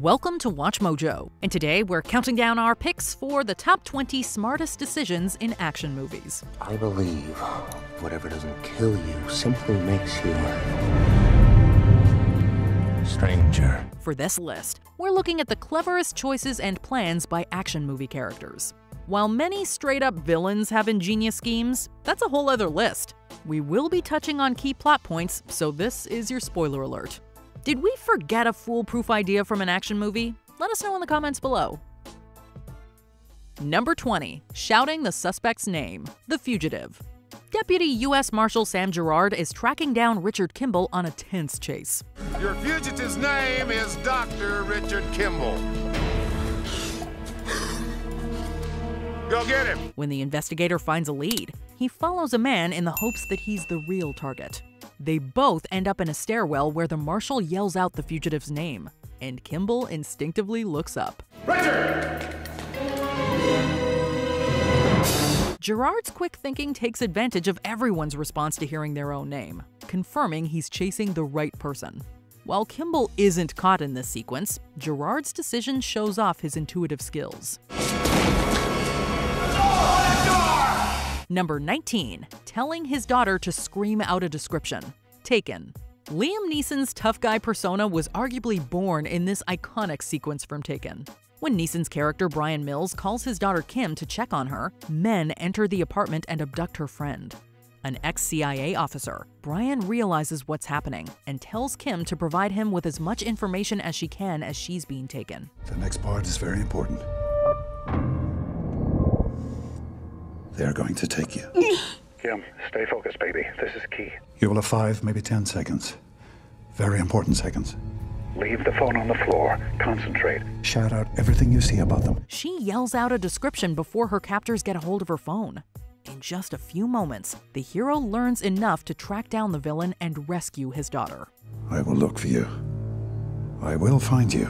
Welcome to Watch Mojo, and today we're counting down our picks for the top 20 smartest decisions in action movies. I believe whatever doesn't kill you simply makes you. stranger. For this list, we're looking at the cleverest choices and plans by action movie characters. While many straight up villains have ingenious schemes, that's a whole other list. We will be touching on key plot points, so this is your spoiler alert. Did we forget a foolproof idea from an action movie? Let us know in the comments below. Number 20. Shouting the suspect's name The Fugitive. Deputy U.S. Marshal Sam Gerard is tracking down Richard Kimball on a tense chase. Your fugitive's name is Dr. Richard Kimball. Go get him! When the investigator finds a lead, he follows a man in the hopes that he's the real target. They both end up in a stairwell where the marshal yells out the fugitive's name, and Kimball instinctively looks up. Richard! Gerard's quick thinking takes advantage of everyone's response to hearing their own name, confirming he's chasing the right person. While Kimball isn't caught in this sequence, Gerard's decision shows off his intuitive skills. Number 19. Telling his daughter to scream out a description. Taken. Liam Neeson's tough guy persona was arguably born in this iconic sequence from Taken. When Neeson's character Brian Mills calls his daughter Kim to check on her, men enter the apartment and abduct her friend. An ex CIA officer, Brian realizes what's happening and tells Kim to provide him with as much information as she can as she's being taken. The next part is very important. They're going to take you. Kim, stay focused, baby. This is key. You will have five, maybe ten seconds. Very important seconds. Leave the phone on the floor. Concentrate. Shout out everything you see about them. She yells out a description before her captors get a hold of her phone. In just a few moments, the hero learns enough to track down the villain and rescue his daughter. I will look for you. I will find you.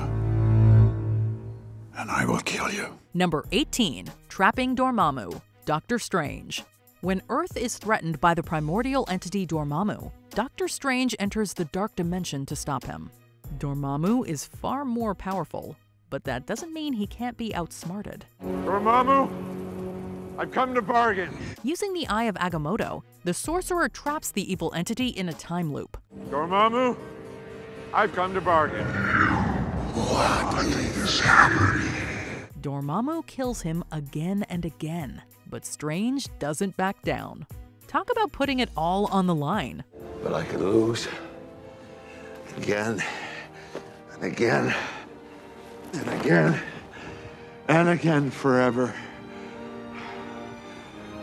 And I will kill you. Number 18. Trapping Dormammu. Doctor Strange. When Earth is threatened by the primordial entity Dormammu, Doctor Strange enters the dark dimension to stop him. Dormammu is far more powerful, but that doesn't mean he can't be outsmarted. Dormammu, I've come to bargain. Using the Eye of Agamotto, the sorcerer traps the evil entity in a time loop. Dormammu, I've come to bargain. What is happening? Dormammu kills him again and again, but Strange doesn't back down. Talk about putting it all on the line. But I could lose again and again and again and again forever.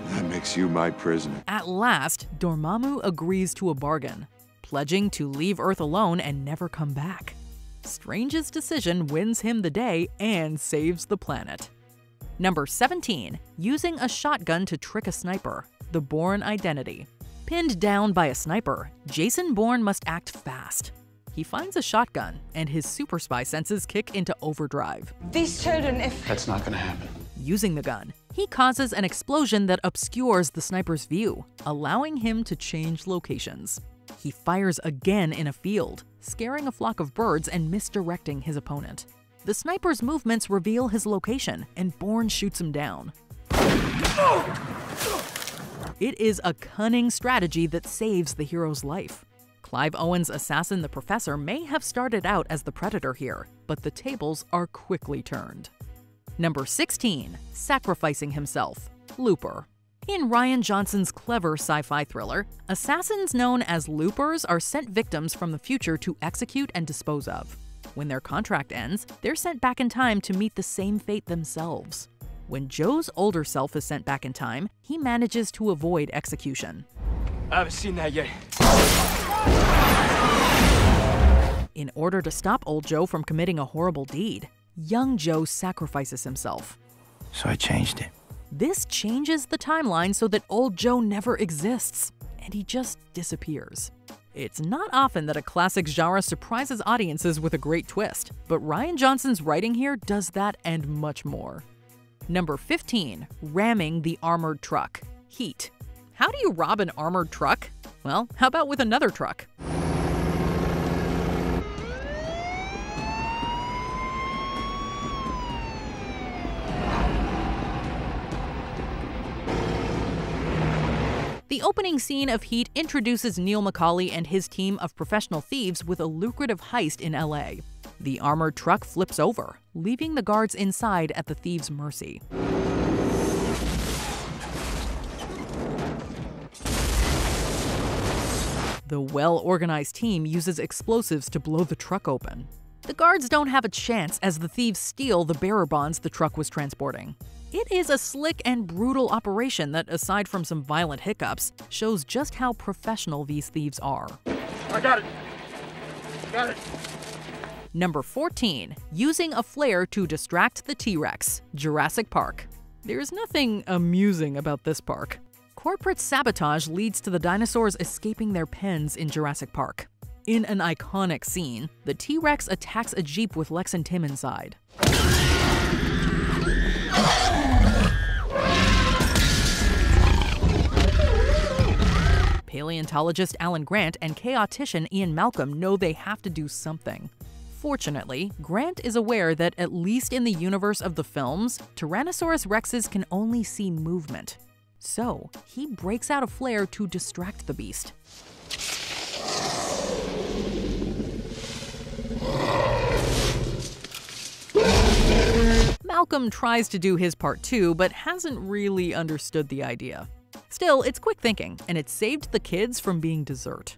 That makes you my prisoner. At last, Dormammu agrees to a bargain, pledging to leave Earth alone and never come back. Strange's decision wins him the day and saves the planet. Number 17. Using a shotgun to trick a sniper. The Bourne Identity. Pinned down by a sniper, Jason Bourne must act fast. He finds a shotgun, and his super spy senses kick into overdrive. These children, if. That's not going to happen. Using the gun, he causes an explosion that obscures the sniper's view, allowing him to change locations. He fires again in a field, scaring a flock of birds and misdirecting his opponent. The sniper's movements reveal his location, and Bourne shoots him down. It is a cunning strategy that saves the hero's life. Clive Owen's assassin the Professor may have started out as the predator here, but the tables are quickly turned. Number 16. Sacrificing himself. Looper. In Rian Johnson's clever sci fi thriller, assassins known as loopers are sent victims from the future to execute and dispose of. When their contract ends, they're sent back in time to meet the same fate themselves. When Joe's older self is sent back in time, he manages to avoid execution. I haven't seen that yet. In order to stop old Joe from committing a horrible deed, young Joe sacrifices himself. So I changed it. This changes the timeline so that old Joe never exists, and he just disappears. It's not often that a classic genre surprises audiences with a great twist, but Rian Johnson's writing here does that and much more. Number 15. Ramming the armored truck. Heat. How do you rob an armored truck? Well, how about with another truck? The opening scene of Heat introduces Neil McCauley and his team of professional thieves with a lucrative heist in LA. The armored truck flips over, leaving the guards inside at the thieves' mercy. The well organized team uses explosives to blow the truck open. The guards don't have a chance as the thieves steal the bearer bonds the truck was transporting. It is a slick and brutal operation that, aside from some violent hiccups, shows just how professional these thieves are. I got it. Got it. Number 14, using a flare to distract the T Rex, Jurassic Park. There's nothing amusing about this park. Corporate sabotage leads to the dinosaurs escaping their pens in Jurassic Park. In an iconic scene, the T Rex attacks a Jeep with Lex and Tim inside. Paleontologist Alan Grant and chaotician Ian Malcolm know they have to do something. Fortunately, Grant is aware that, at least in the universe of the films, Tyrannosaurus rexes can only see movement. So, he breaks out a flare to distract the beast. Malcolm tries to do his part too, but hasn't really understood the idea. Still, it's quick thinking, and it saved the kids from being dessert.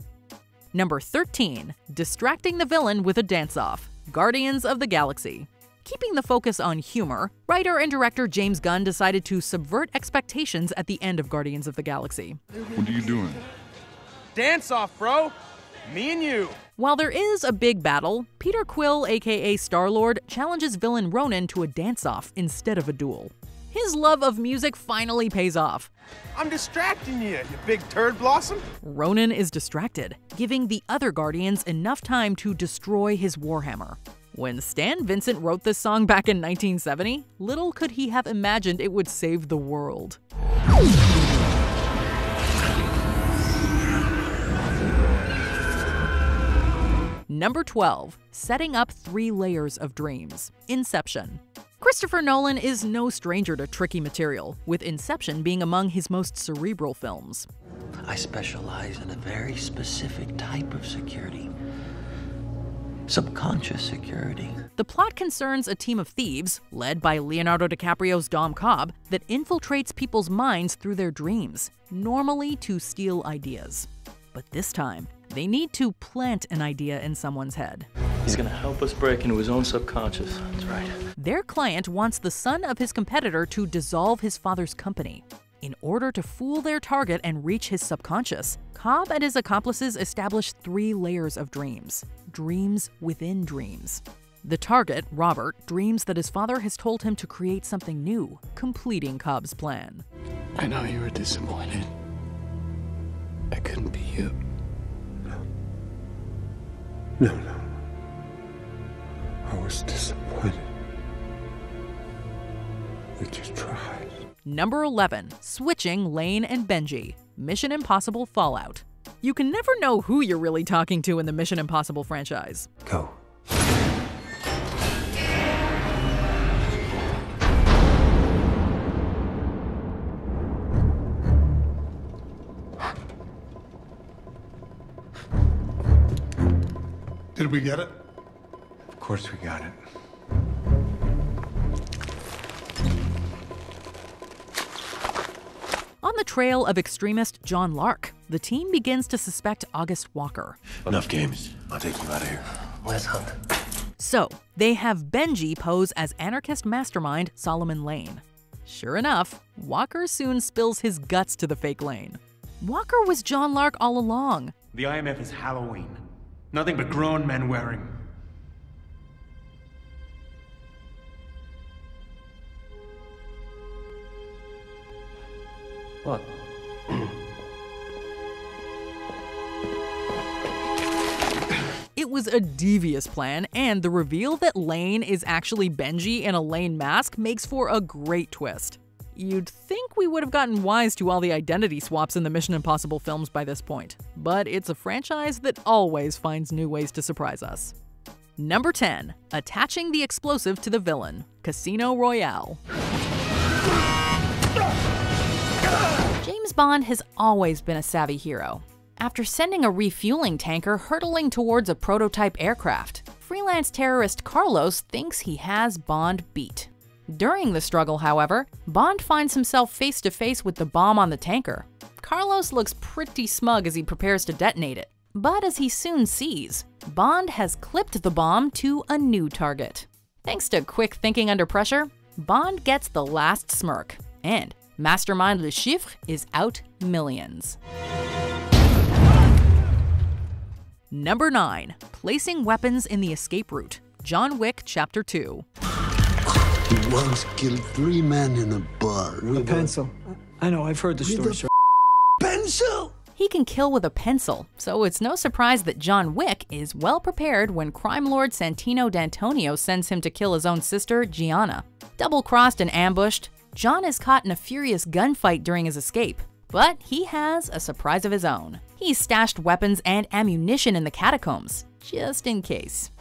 Number 13, distracting the villain with a dance off Guardians of the Galaxy. Keeping the focus on humor, writer and director James Gunn decided to subvert expectations at the end of Guardians of the Galaxy. What are you doing? Dance off, bro. Me and you. While there is a big battle, Peter Quill, aka Star Lord, challenges villain Ronan to a dance off instead of a duel. His love of music finally pays off. I'm distracting you, you big turd blossom. Ronan is distracted, giving the other Guardians enough time to destroy his Warhammer. When Stan Vincent wrote this song back in 1970, little could he have imagined it would save the world. Number 12, setting up three layers of dreams. Inception. Christopher Nolan is no stranger to tricky material, with Inception being among his most cerebral films. I specialize in a very specific type of security subconscious security. The plot concerns a team of thieves, led by Leonardo DiCaprio's Dom Cobb, that infiltrates people's minds through their dreams, normally to steal ideas. But this time, they need to plant an idea in someone's head. He's gonna help us break into his own subconscious. That's right. Their client wants the son of his competitor to dissolve his father's company. In order to fool their target and reach his subconscious, Cobb and his accomplices establish three layers of dreams dreams within dreams. The target, Robert, dreams that his father has told him to create something new, completing Cobb's plan. I know you were disappointed. I couldn't be you. No, no. No. I was disappointed that you tried. Number 11, switching Lane and Benji. Mission Impossible Fallout. You can never know who you're really talking to in the Mission Impossible franchise. Go. Did we get it? Of course we got it. The trail of extremist John Lark, the team begins to suspect August Walker. Enough games. I'll take you out of here. Let's hunt. So, they have Benji pose as anarchist mastermind Solomon Lane. Sure enough, Walker soon spills his guts to the fake Lane. Walker was John Lark all along. The IMF is Halloween. Nothing but grown men wearing. What? It was a devious plan, and the reveal that Lane is actually Benji in a Lane mask makes for a great twist. You'd think we would have gotten wise to all the identity swaps in the Mission Impossible films by this point, but it's a franchise that always finds new ways to surprise us. Number 10, attaching the explosive to the villain, Casino Royale. James Bond has always been a savvy hero. After sending a refueling tanker hurtling towards a prototype aircraft, freelance terrorist Carlos thinks he has Bond beat. During the struggle, however, Bond finds himself face to face with the bomb on the tanker. Carlos looks pretty smug as he prepares to detonate it, but as he soon sees, Bond has clipped the bomb to a new target. Thanks to quick thinking under pressure, Bond gets the last smirk, and Mastermind Le Chiffre is out millions. Number 9. Placing weapons in the escape route. John Wick Chapter 2. He once killed three men in a bar. With a pencil. I know, I've heard the story, sir. Pencil? He can kill with a pencil, so it's no surprise that John Wick is well prepared when crime lord Santino D'Antonio sends him to kill his own sister, Gianna. Double crossed and ambushed, John is caught in a furious gunfight during his escape, but he has a surprise of his own. He's stashed weapons and ammunition in the catacombs, just in case.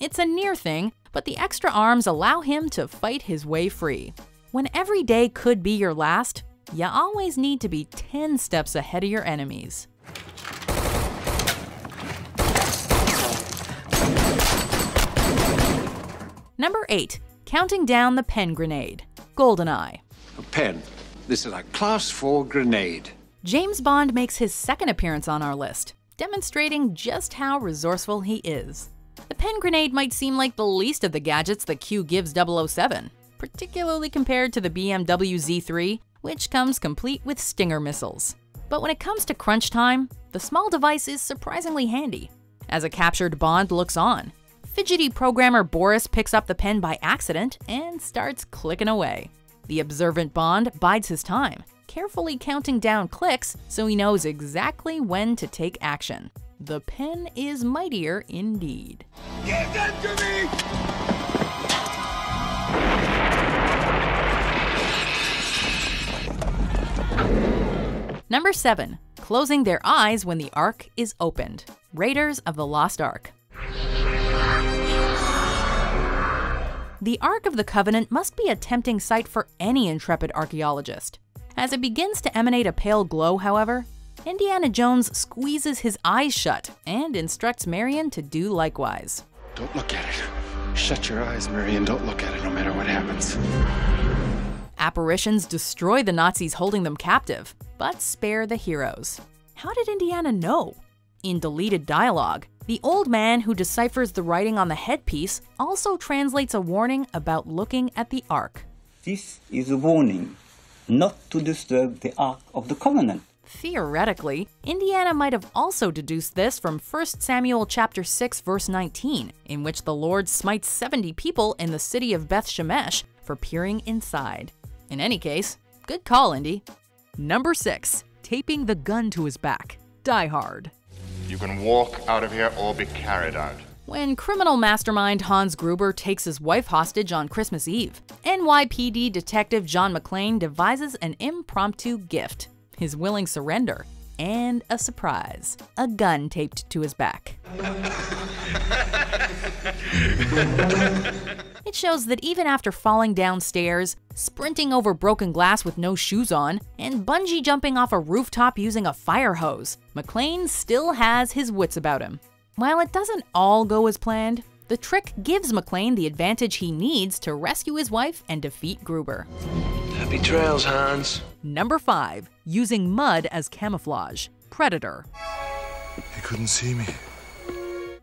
It's a near thing, but the extra arms allow him to fight his way free. When every day could be your last, you always need to be 10 steps ahead of your enemies. Number 8. Counting down the pen grenade. GoldenEye. A pen. This is a class 4 grenade. James Bond makes his second appearance on our list, demonstrating just how resourceful he is. The pen grenade might seem like the least of the gadgets that Q gives 007, particularly compared to the BMW Z3, which comes complete with Stinger missiles. But when it comes to crunch time, the small device is surprisingly handy. As a captured Bond looks on, fidgety programmer Boris picks up the pen by accident and starts clicking away. The observant Bond bides his time, carefully counting down clicks so he knows exactly when to take action. The pen is mightier indeed. Give them to me! Number 7. Closing their eyes when the Ark is opened. Raiders of the Lost Ark. The Ark of the Covenant must be a tempting sight for any intrepid archaeologist. As it begins to emanate a pale glow, however, Indiana Jones squeezes his eyes shut and instructs Marion to do likewise. Don't look at it. Shut your eyes, Marion. Don't look at it no matter what happens. Apparitions destroy the Nazis holding them captive, but spare the heroes. How did Indiana know? In deleted dialogue, the old man who deciphers the writing on the headpiece also translates a warning about looking at the Ark. This is a warning not to disturb the Ark of the Covenant. Theoretically, Indiana might have also deduced this from 1 Samuel chapter 6 verse 19, in which the Lord smites 70 people in the city of Beth Shemesh for peering inside. In any case, good call, Indy. Number 6. Taping the gun to his back. Die Hard. You can walk out of here or be carried out. When criminal mastermind Hans Gruber takes his wife hostage on Christmas Eve, NYPD detective John McClane devises an impromptu gift his willing surrender, and a surprise a gun taped to his back. it shows that even after falling downstairs, sprinting over broken glass with no shoes on, and bungee jumping off a rooftop using a fire hose, McClane still has his wits about him. While it doesn't all go as planned, the trick gives McClane the advantage he needs to rescue his wife and defeat Gruber. Happy trails, Hans. Number 5. Using mud as camouflage. Predator. He couldn't see me.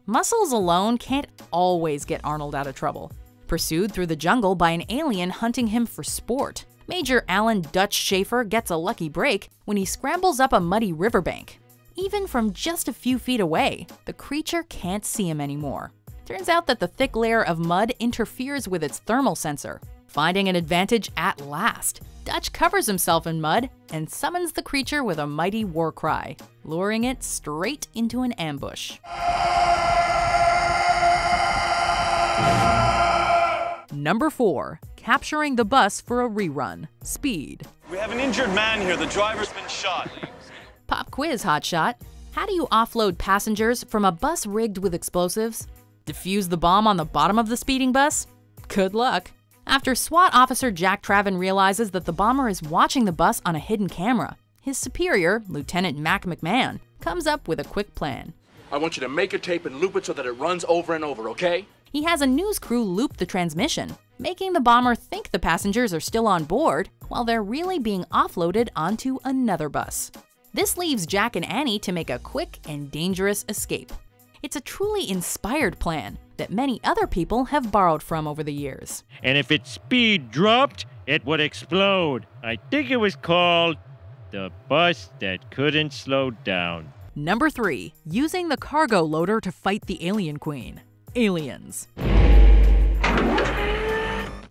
Muscles alone can't always get Arnold out of trouble. Pursued through the jungle by an alien hunting him for sport, Major Alan Dutch Schaefer gets a lucky break when he scrambles up a muddy riverbank. Even from just a few feet away, the creature can't see him anymore. Turns out that the thick layer of mud interferes with its thermal sensor. Finding an advantage at last, Dutch covers himself in mud and summons the creature with a mighty war cry, luring it straight into an ambush. Number 4. Capturing the bus for a rerun. Speed. We have an injured man here. The driver's been shot. Pop quiz, hotshot. How do you offload passengers from a bus rigged with explosives? Defuse the bomb on the bottom of the speeding bus? Good luck. After SWAT officer Jack Traven realizes that the bomber is watching the bus on a hidden camera, his superior, Lieutenant Mac McMahon, comes up with a quick plan. I want you to make a tape and loop it so that it runs over and over, okay? He has a news crew loop the transmission, making the bomber think the passengers are still on board while they're really being offloaded onto another bus. This leaves Jack and Annie to make a quick and dangerous escape. It's a truly inspired plan that many other people have borrowed from over the years. And if its speed dropped, it would explode. I think it was called the bus that couldn't slow down. Number 3. Using the cargo loader to fight the alien queen. Aliens.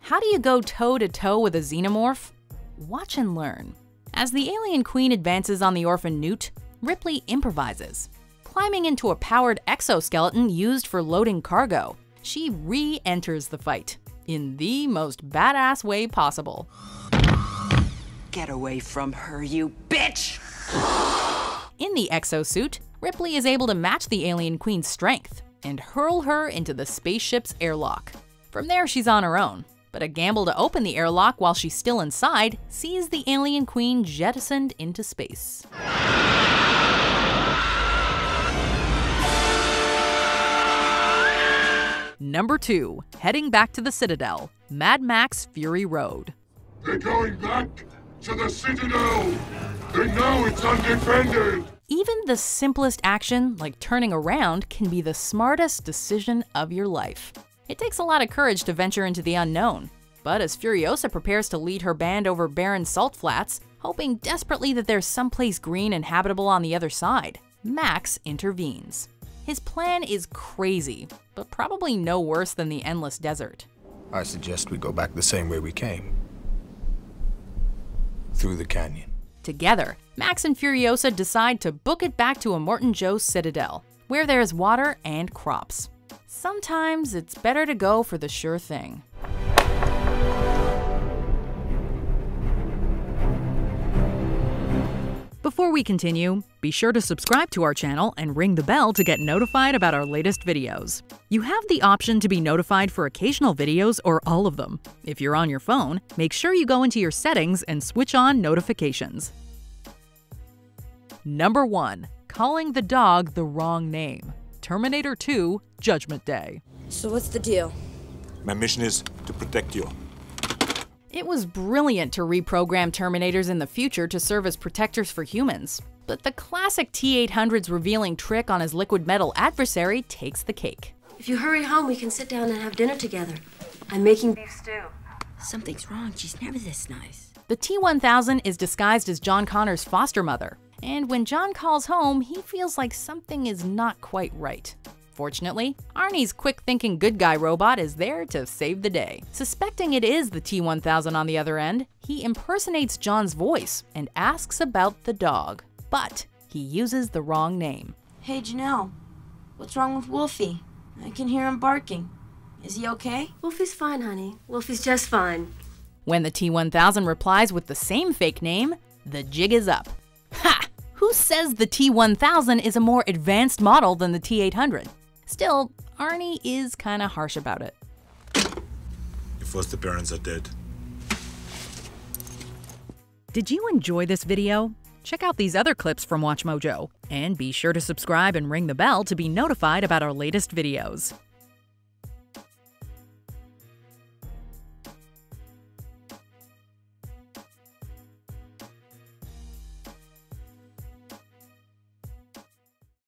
How do you go toe to toe with a xenomorph? Watch and learn. As the alien queen advances on the orphan Newt, Ripley improvises. Climbing into a powered exoskeleton used for loading cargo, she re enters the fight in the most badass way possible. Get away from her, you bitch! In the exosuit, Ripley is able to match the alien queen's strength and hurl her into the spaceship's airlock. From there, she's on her own, but a gamble to open the airlock while she's still inside sees the alien queen jettisoned into space. Number 2. Heading back to the Citadel, Mad Max Fury Road. They're going back to the Citadel! They know it's undefended! Even the simplest action, like turning around, can be the smartest decision of your life. It takes a lot of courage to venture into the unknown. But as Furiosa prepares to lead her band over barren salt flats, hoping desperately that there's someplace green and habitable on the other side, Max intervenes. His plan is crazy, but probably no worse than the endless desert. I suggest we go back the same way we came through the canyon. Together, Max and Furiosa decide to book it back to Immortan Joe's Citadel, where there is water and crops. Sometimes it's better to go for the sure thing. Before we continue, be sure to subscribe to our channel and ring the bell to get notified about our latest videos. You have the option to be notified for occasional videos or all of them. If you're on your phone, make sure you go into your settings and switch on notifications. Number 1. Calling the dog the wrong name. Terminator 2 Judgment Day. So what's the deal? My mission is to protect you. It was brilliant to reprogram Terminators in the future to serve as protectors for humans. But the classic T-800's revealing trick on his liquid metal adversary takes the cake. If you hurry home, we can sit down and have dinner together. I'm making beef stew. Something's wrong. She's never this nice. The T-1000 is disguised as John Connor's foster mother, and when John calls home, he feels like something is not quite right. Fortunately, Arnie's quick thinking good guy robot is there to save the day. Suspecting it is the T 1000 on the other end, he impersonates John's voice and asks about the dog. But he uses the wrong name. Hey, Janelle, what's wrong with Wolfie? I can hear him barking. Is he okay? Wolfie's fine, honey. Wolfie's just fine. When the T 1000 replies with the same fake name, the jig is up. Ha! Who says the T 1000 is a more advanced model than the T 800? Still, Arnie is kinda harsh about it. Your foster parents are dead. Did you enjoy this video? Check out these other clips from WatchMojo, and be sure to subscribe and ring the bell to be notified about our latest videos.